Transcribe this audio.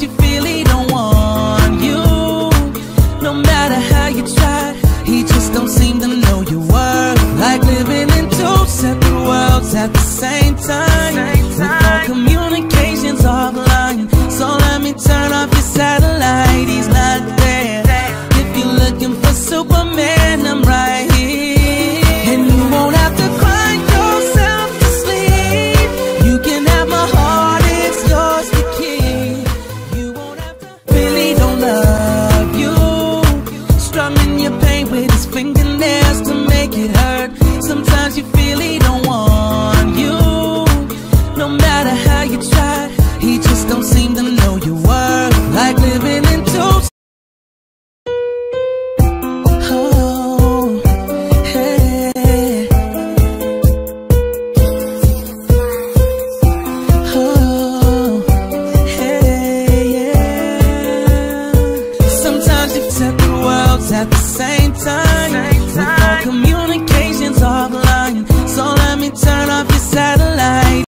cause you feel he don't want you No matter how you try, he just don't seem to know your worth Like living in two separate worlds at the same time, same time. how you tried. He just don't seem to know your worth Like living in two oh, oh, At the same time.